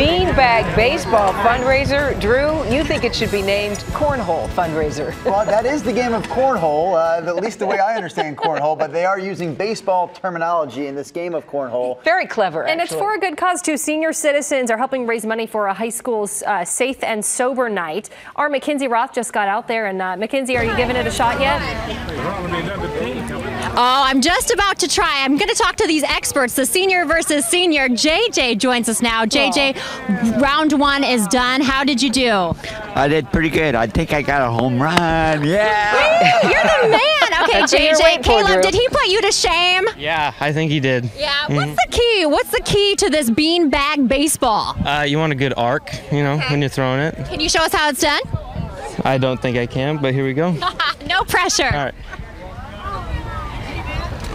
be Beanbag Baseball fundraiser. Drew, you think it should be named Cornhole Fundraiser. Well, that is the game of cornhole, uh, at least the way I understand cornhole, but they are using baseball terminology in this game of cornhole. Very clever, And it's for a good cause, too. Senior citizens are helping raise money for a high school's uh, Safe and Sober Night. Our Mackenzie Roth just got out there. And, uh, Mackenzie, are you giving it a shot yet? Oh, I'm just about to try. I'm going to talk to these experts, the senior versus senior. JJ joins us now. JJ, round one is done. How did you do? I did pretty good. I think I got a home run. Yeah. You're the man. Okay, That's what you're waiting JJ. Caleb, did he put you to shame? Yeah, I think he did. Yeah. What's the key? What's the key to this beanbag baseball? Uh, you want a good arc, you know, when you're throwing it. Can you show us how it's done? I don't think I can, but here we go. No pressure. right.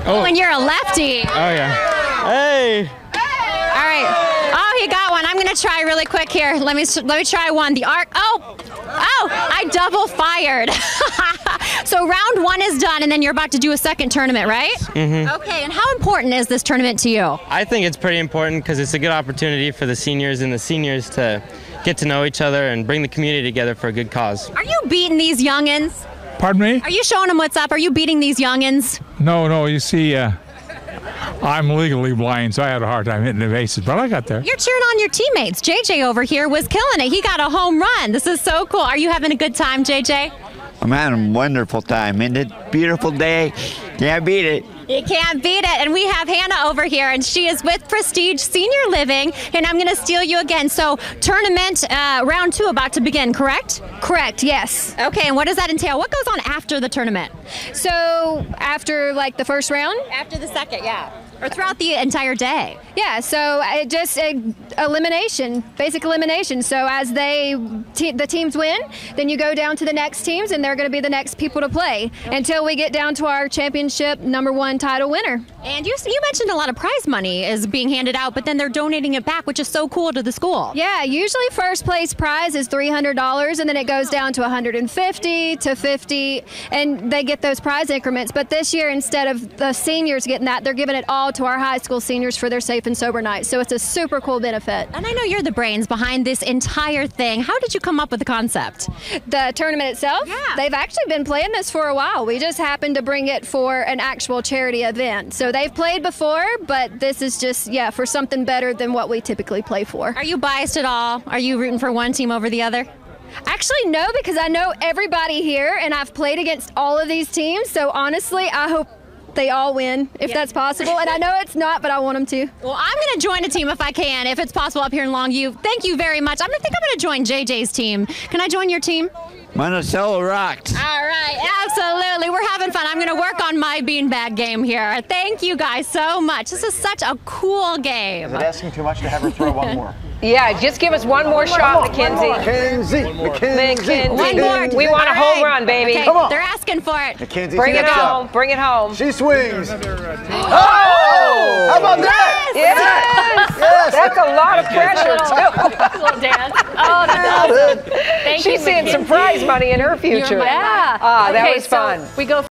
Oh, When you're a lefty. oh yeah. Hey. All right. Oh, he got one. I'm gonna try really quick here. Let me let me try one. The arc. Oh, oh! I double fired. so round one is done, and then you're about to do a second tournament, right? Mm-hmm. Okay. And how important is this tournament to you? I think it's pretty important because it's a good opportunity for the seniors and the seniors to get to know each other and bring the community together for a good cause. Are you beating these youngins? Pardon me? Are you showing them what's up? Are you beating these youngins? No, no. You see, uh, I'm legally blind, so I had a hard time hitting the bases, but I got there. You're cheering on your teammates. JJ over here was killing it. He got a home run. This is so cool. Are you having a good time, JJ? I'm having a wonderful time. And it's a beautiful day. Can't beat it. You can't beat it. And we have Hannah over here, and she is with Prestige Senior Living. And I'm going to steal you again. So, tournament uh, round two about to begin, correct? Correct, yes. Okay, and what does that entail? What goes on after the tournament? So, after like the first round, After the second, yeah. Or throughout the entire day? Yeah, so it just uh, elimination, basic elimination. So as they te- the teams win, then you go down to the next teams, and they're going to be the next people to play until we get down to our championship number one title winner. And you, you mentioned a lot of prize money is being handed out, but then they're donating it back, which is so cool to the school. Yeah, usually first place prize is three hundred dollars, and then it goes down to one hundred and fifty to fifty, and they get those prize increments. But this year, instead of the seniors getting that, they're giving it all to our high school seniors for their safe and sober night. So it's a super cool benefit. And I know you're the brains behind this entire thing. How did you come up with the concept? The tournament itself, Yeah. they've actually been playing this for a while. We just happened to bring it for an actual charity event. So they've played before, but this is just, yeah, for something better than what we typically play for. Are you biased at all? Are you rooting for one team over the other? Actually, no, because I know everybody here and I've played against all of these teams. So honestly, I hope they all win if that's possible. And I know it's not, but I want them to. Well, I'm going to join a team if I can, if it's possible up here in Longview. Thank you very much. I'm think I'm going to join JJ's team. Can I join your team? Monticello rocks. All right, absolutely. We're having fun. I'm going to work on my beanbag game here. Thank you guys so much. This is such a cool game. Is it asking too much to have her throw one more? Yeah, just give us one more shot, Mackenzie. Mackenzie, Mackenzie, Mackenzie. One more. We want a home right. run, baby. Okay, Come on. They're asking for it. Mackenzie Bring it steps up. home. Bring it home. She swings. Oh! How about that? Yes. Yes. That's a lot of pressure, too. Little dance. Oh, that's awesome. Thank She's seeing some prize money in her future. Yeah. Ah, that Okay, was so fun. we go